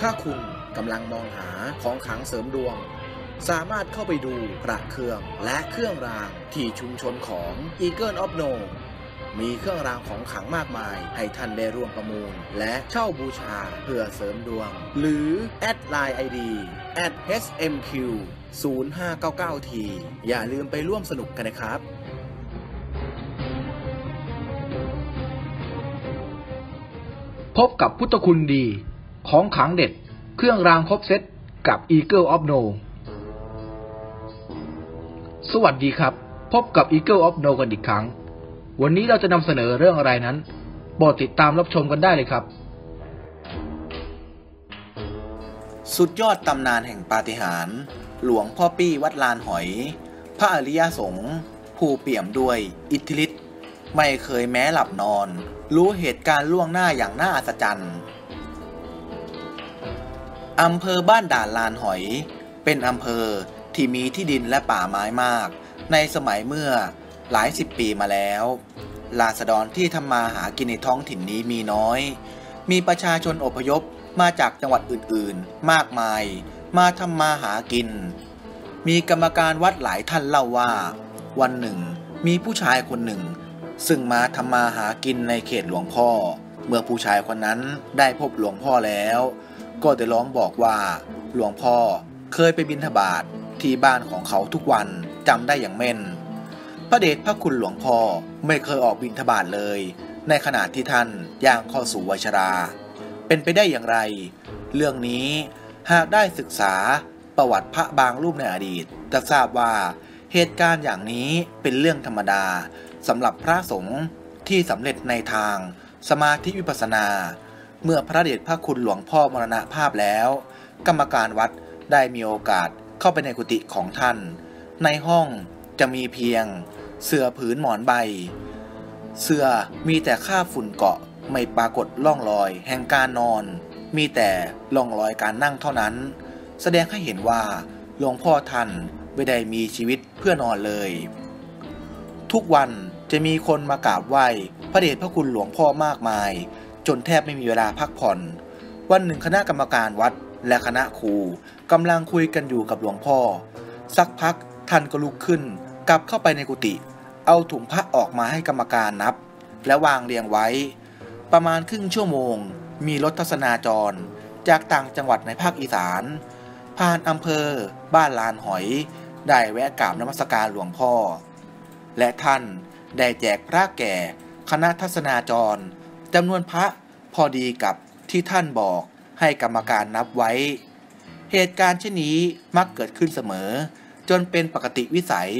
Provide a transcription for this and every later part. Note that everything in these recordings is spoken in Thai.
ถ้าคุณกำลังมองหาของขังเสริมดวง สามารถเข้าไปดูพระเครื่องและเครื่องรางที่ชุมชนของ Eagle of No มีเครื่องรางของขังมากมาย ให้ท่านได้ร่วมประมูล และเช่าบูชาเพื่อเสริมดวง หรือแอดไลน์ ID at smq 0599t อย่าลืมไปร่วมสนุกกันนะครับพบกับพุทธคุณดี ของขังเด็ด เครื่องรางครบเซตกับ Eagle of No สวัสดีครับ พบกับ Eagle of No กันอีกครั้ง วันนี้เราจะนำเสนอเรื่องอะไรนั้นโปรดติดตามรับชมกันได้เลยครับ สุดยอดตำนานแห่งปาฏิหาริย์หลวงพ่อปี้วัดลานหอย พระอริยสงฆ์ผู้เปี่ยมด้วยอิทธิฤทธิ์ไม่เคยแม้หลับนอน รู้เหตุการณ์ล่วงหน้าอย่างน่าอัศจรรย์ อำเภอบ้านด่านลานหอย เป็นอำเภอที่มีที่ดินและป่าไม้มาก ในสมัยเมื่อหลายสิบปีมาแล้วราษฎรที่ทำมาหากินในท้องถิ่นนี้มีน้อย มีประชาชนอพยพมาจากจังหวัดอื่นๆ มากมาย มาทำมาหากิน มีกรรมการวัดหลายท่านเล่าว่า วันหนึ่ง มีผู้ชายคนหนึ่ง ซึ่งมาทำมาหากินในเขตหลวงพ่อ เมื่อผู้ชายคนนั้นได้พบหลวงพ่อแล้ว ก็ได้ร้องบอกว่าหลวงพ่อเคยไปบิณฑบาตทที่บ้านของเขาทุกวันจำได้อย่างแม่น พระเดชพระคุณหลวงพ่อไม่เคยออกบิณฑบาตเลย ในขณะที่ท่านย่างเข้าสู่วัยชรา เป็นไปได้อย่างไร เรื่องนี้หากได้ศึกษาประวัติพระบางรูปในอดีต จะทราบว่าเหตุการณ์อย่างนี้เป็นเรื่องธรรมดาสำหรับพระสงฆ์ที่สำเร็จในทางสมาธิวิปัสสนา เมื่อพระเดชพระคุณหลวงพ่อมรณภาพแล้ว กรรมการวัดได้มีโอกาสเข้าไปในกุฏิของท่าน ในห้องจะมีเพียง เสื่อผืนหมอนใบ เสื่อมีแต่ค่าฝุ่นเกาะไม่ปรากฏร่องรอย แห่งการนอน มีแต่ร่องรอยการนั่งเท่านั้น แสดงให้เห็นว่าหลวงพ่อท่านไม่ได้มีชีวิตเพื่อนอนเลย ทุกวันจะมีคนมากราบไหว้พระเดชพระคุณหลวงพ่อมากมาย จนแทบไม่มีเวลาพักผ่อน วันหนึ่งคณะกรรมการวัดและคณะครูกำลังคุยกันอยู่กับหลวงพ่อ สักพักท่านก็ลุกขึ้น กลับเข้าไปในกุฏิเอาถุงพระออกมาให้กรรมการนับ และวางเรียงไว้ ประมาณครึ่งชั่วโมง มีรถทัศนาจร จากต่างจังหวัดในภาคอีสาน ผ่านอำเภอ บ้านลานหอย ได้แวะกราบนมัสการหลวงพ่อ และท่านได้แจกพระแก่ คณะทัศนาจร จำนวนพระพอดีกับที่ท่านบอกให้กรรมการนับไว้ เหตุการณ์เช่นนี้มักเกิดขึ้นเสมอ จนเป็นปกติวิสัย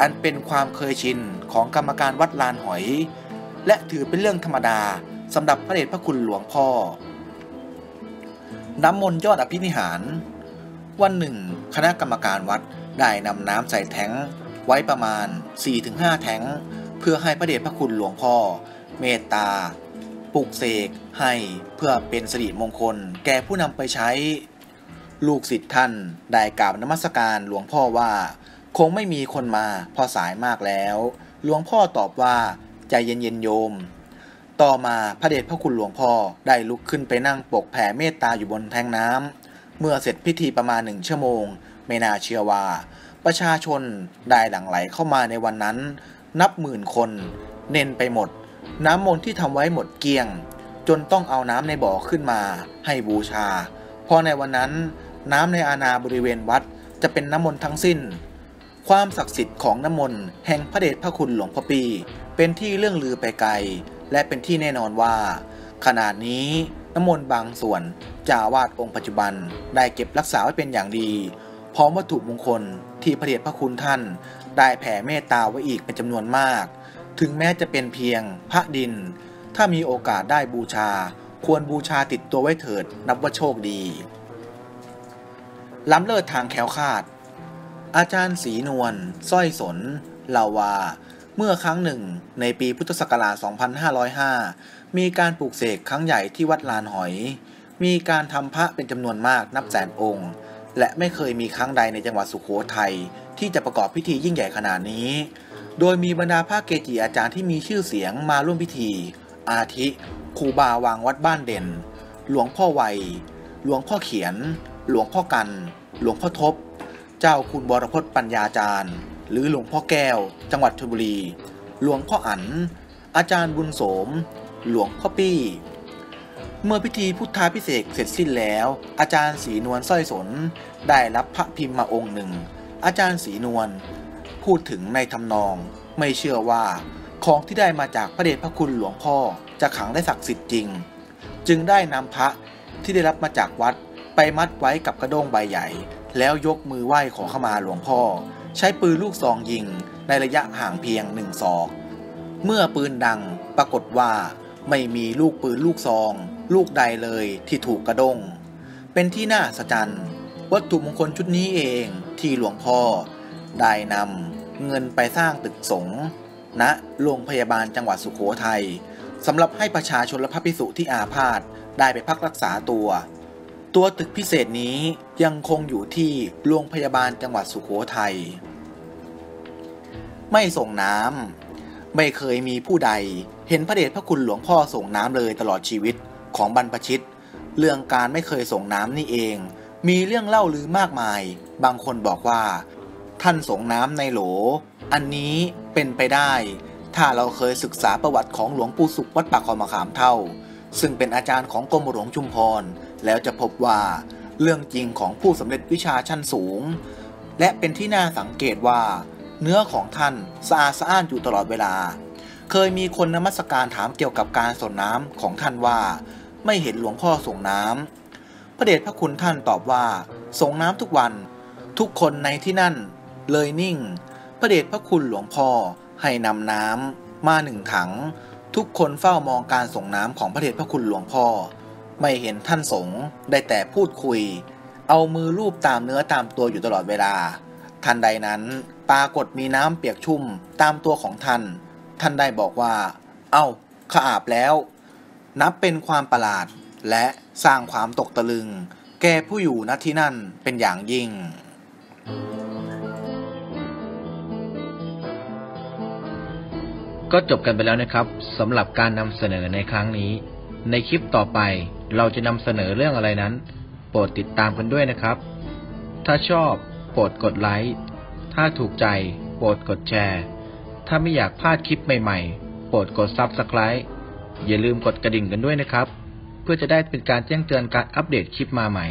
อันเป็นความเคยชินของกรรมการวัดลานหอย และถือเป็นเรื่องธรรมดาสำหรับพระเดชพระคุณหลวงพ่อ น้ำมนต์ยอดอภินิหาร วันหนึ่ง คณะกรรมการวัดได้นำน้ำใส่แท้งไว้ประมาณ 4-5 แท้ง เพื่อให้พระเดชพระคุณหลวงพ่อ เมตตา ปลุกเสกให้เพื่อเป็นสิริมงคล แก่ผู้นำไปใช้ ลูกศิษย์ท่านได้กราบนมัสการหลวงพ่อว่า คงไม่มีคนมาพอสายมากแล้ว หลวงพ่อตอบว่าใจเย็นๆโยม ต่อมาพระเดชพระคุณหลวงพ่อได้ลุกขึ้นไปนั่งปกแผ่เมตตาอยู่บนแทงน้ำเมื่อเสร็จพิธีประมาณหนึ่งชั่วโมง ไม่น่าเชื่อว่า ประชาชนได้หลั่งไหลเข้ามาในวันนั้น นับหมื่นคน เน้นไปหมด น้ำมนต์ที่ทำไว้หมดเกลี้ยง จนต้องเอาน้ำในบ่อขึ้นมา ให้บูชา เพราะในวันนั้นน้ำในอาณาบริเวณวัดจะเป็นน้ำมนต์ทั้งสิ้น ความศักดิ์สิทธิ์ของน้ำมนต์แห่งพระเดชพระคุณหลวงพ่อปี เป็นที่เรื่องลือไปไกล และเป็นที่แน่นอนว่า ขนาดนี้น้ำมนต์บางส่วนจาวาดองค์ปัจจุบันได้เก็บรักษาไว้เป็นอย่างดี พร้อมวัตถุมงคลที่พระเดชพระคุณท่าน ได้แผ่เมตตาไว้อีกเป็นจำนวนมาก ถึงแม้จะเป็นเพียงพระดิน ถ้ามีโอกาสได้บูชา ควรบูชาติดตัวไว้เถิดนับว่าโชคดี ล้ำเลิศทางแคล้วคาด อาจารย์ศรีนวลสร้อยสนเล่าว่าเมื่อครั้งหนึ่งในปีพุทธศักราช 2505 มีการปลูกเสกครั้งใหญ่ที่วัดลานหอย มีการทำพระเป็นจำนวนมากนับแสนองค์ และไม่เคยมีครั้งใดในจังหวัดสุโขทัยที่จะประกอบพิธียิ่งใหญ่ขนาดนี้ โดยมีบรรดาพระเกจิอาจารย์ที่มีชื่อเสียงมาร่วมพิธี อาทิครูบาวางวัดบ้านเด่น หลวงพ่อไวยหลวงพ่อเขียน หลวงพ่อกัน หลวงพ่อทบ เจ้าคุณบรพตปัญญาจารย์ หรือหลวงพ่อแก้ว จังหวัดชลบุรี หลวงพ่ออั๋นอาจารย์บุญโสม หลวงพ่อปี้ เมื่อพิธีพุทธาพิเศษเสร็จสิ้นแล้ว อาจารย์ศรีนวลสร้อยสน ได้รับพระพิมพ์มาองค์หนึ่ง อาจารย์ศรีนวลพูดถึงในทำนอง ไม่เชื่อว่า ของที่ได้มาจากพระเดชพระคุณหลวงพ่อจะขังได้ศักดิ์สิทธิ์จริง จึงได้นำพระที่ได้รับมาจากวัดไปมัดไว้กับกระด้งใบใหญ่ แล้วยกมือไหว้ขอขมาหลวงพ่อ ใช้ปืนลูกซองยิงในระยะห่างเพียงหนึ่งศอก เมื่อปืนดังปรากฏว่า ไม่มีลูกปืนลูกซอง ลูกใดเลยที่ถูกกระด้ง เป็นที่น่าสะใจวัตถุมงคลชุดนี้เองที่หลวงพ่อ ได้นำเงินไปสร้างตึกสงฆ์ณโรงพยาบาลจังหวัดสุขโขทัยสำหรับให้ประชาชนและพระภิกษุที่อาพาธได้ไปพักรักษาตัว ตัวตึกพิเศษนี้ยังคงอยู่ที่โรงพยาบาลจังหวัดสุขโขทัยไม่ส่งน้ำ ไม่เคยมีผู้ใด เห็นพระเดชพระคุณหลวงพ่อส่งน้ำเลยตลอดชีวิตของบรรพชิต เรื่องการไม่เคยส่งน้ำนี่เอง มีเรื่องเล่าลือมากมาย บางคนบอกว่า ท่านส่งน้ำในโหล อันนี้เป็นไปได้ ถ้าเราเคยศึกษาประวัติของหลวงปู่สุขวัดปากคอมะขามเท่า ซึ่งเป็นอาจารย์ของกรมหลวงชุมพร แล้วจะพบว่า เรื่องจริงของผู้สำเร็จวิชาชั้นสูง และเป็นที่น่าสังเกตว่า เนื้อของท่านสะอาดสะอ้านอยู่ตลอดเวลา เคยมีคนนมัสการถามเกี่ยวกับการส่งน้ำของท่านว่า ไม่เห็นหลวงพ่อส่งน้ำพระเดชพระคุณท่านตอบว่าส่งน้ำทุกวันทุกคนในที่นั่น เลยนิ่ง พระเดชพระคุณหลวงพ่อให้นำน้ำมาหนึ่งถัง ทุกคนเฝ้ามองการส่งน้ำของพระเดชพระคุณหลวงพ่อ ไม่เห็นท่านสงได้แต่พูดคุย เอามือลูบตามเนื้อตามตัวอยู่ตลอดเวลาทันใดนั้น ปรากฏมีน้ำเปียกชุ่มตามตัวของท่าน ท่านได้บอกว่า เอา้าข้าอาบแล้ว นับเป็นความประหลาดและสร้างความตกตะลึง แก่ผู้อยู่ณที่นั่นเป็นอย่างยิ่งก็จบกันไปแล้วนะครับสำหรับการนำเสนอในครั้งนี้ ในคลิปต่อไปเราจะนำเสนอเรื่องอะไรนั้น โปรดติดตามกันด้วยนะครับ ถ้าชอบโปรดกดไลค์ ถ้าถูกใจ โปรดกดแชร์ ถ้าไม่อยากพลาดคลิปใหม่ๆ โปรดกด Subscribe อย่าลืมกดกระดิ่งกันด้วยนะครับ เพื่อจะได้เป็นการแจ้งเตือนการอัปเดตคลิปมาใหม่